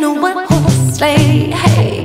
know what horse sleigh. Hey.